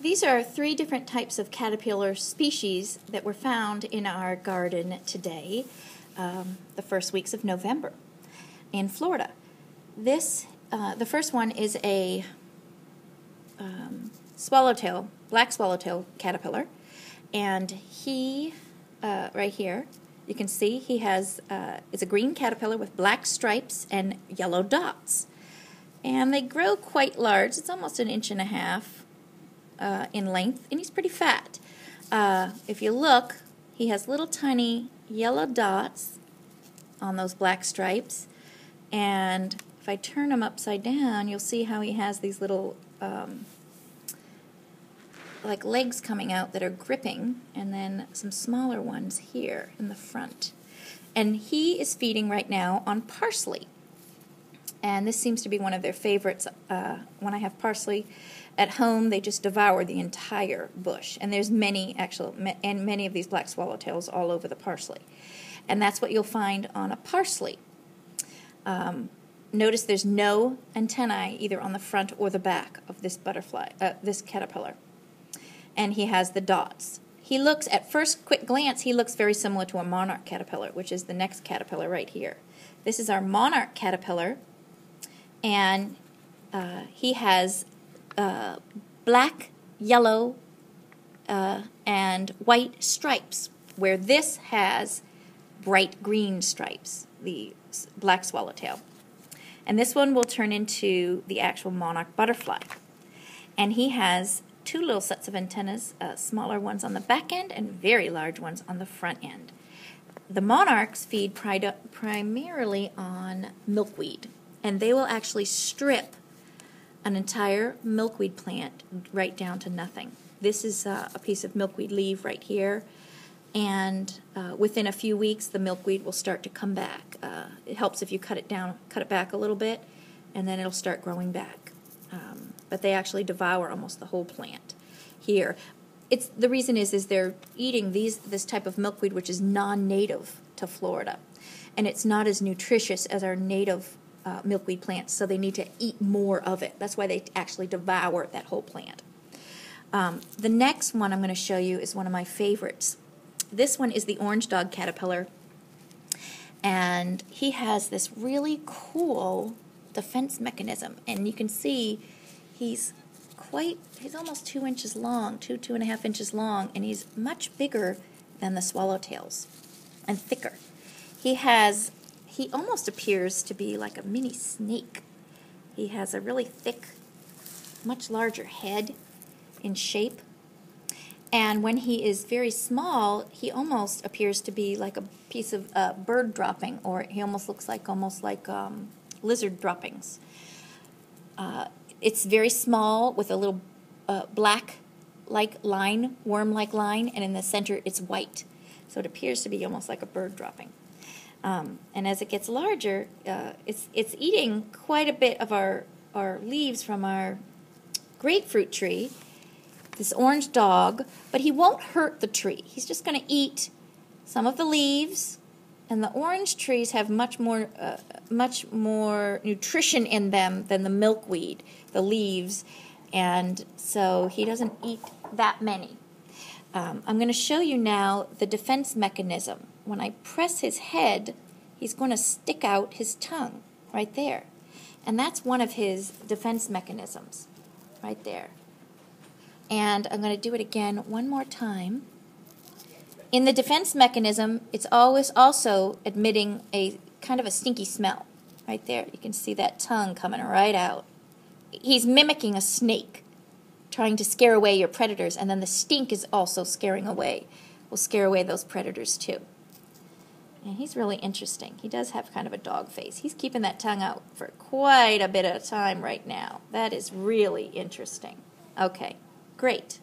These are three different types of caterpillar species that were found in our garden today, um, the first weeks of November in Florida. This, uh, the first one is a um, swallowtail, black swallowtail caterpillar, and he, uh, right here, you can see he has, uh, it's a green caterpillar with black stripes and yellow dots. And they grow quite large. It's almost an inch and a half uh, in length, and he's pretty fat. Uh, if you look, he has little tiny yellow dots on those black stripes. And if I turn him upside down, you'll see how he has these little um, like legs coming out that are gripping, and then some smaller ones here in the front. And he is feeding right now on parsley. And this seems to be one of their favorites. Uh, when I have parsley at home, they just devour the entire bush. And there's many, actually, and many of these black swallowtails all over the parsley. And that's what you'll find on a parsley. Um, notice there's no antennae either on the front or the back of this butterfly, uh, this caterpillar and he has the dots. He looks, at first quick glance, he looks very similar to a monarch caterpillar, which is the next caterpillar right here. This is our monarch caterpillar, and uh, he has uh, black, yellow, uh, and white stripes, where this has bright green stripes, the black swallowtail. And this one will turn into the actual monarch butterfly. And he has two little sets of antennas, uh, smaller ones on the back end and very large ones on the front end. The monarchs feed pri- primarily on milkweed, and they will actually strip an entire milkweed plant right down to nothing. This is uh, a piece of milkweed leaf right here, and uh, within a few weeks, the milkweed will start to come back. Uh, it helps if you cut it down, cut it back a little bit, and then it'll start growing back. Um, but they actually devour almost the whole plant here. It's the reason is is they're eating these this type of milkweed which is non-native to Florida, and it's not as nutritious as our native uh, milkweed plants. So they need to eat more of it. That's why they actually devour that whole plant. Um, the next one I'm going to show you is one of my favorites. This one is the orange dog caterpillar, and he has this really cool defense mechanism, and you can see He's quite, he's almost two inches long, two, two and a half inches long, and he's much bigger than the swallowtails and thicker. He has, he almost appears to be like a mini snake. He has a really thick, much larger head in shape. And when he is very small, he almost appears to be like a piece of uh, bird dropping, or he almost looks like almost like um, lizard droppings. Uh, it's very small with a little uh, black like line, worm like line, and in the center it's white. So it appears to be almost like a bird dropping. Um, and as it gets larger, uh, it's, it's eating quite a bit of our, our leaves from our grapefruit tree, this orange dog, but he won't hurt the tree. He's just going to eat some of the leaves, and the orange trees have much more uh, much more nutrition in them than the milkweed, the leaves, and so he doesn't eat that many. Um, I'm going to show you now the defense mechanism. When I press his head, he's going to stick out his tongue right there. And that's one of his defense mechanisms right there. And I'm going to do it again one more time. In the defense mechanism, it's always also admitting a kind of a stinky smell. Right there, you can see that tongue coming right out. He's mimicking a snake, trying to scare away your predators, and then the stink is also scaring away, will scare away those predators too. And he's really interesting. He does have kind of a dog face. He's keeping that tongue out for quite a bit of time right now. That is really interesting. Okay, great.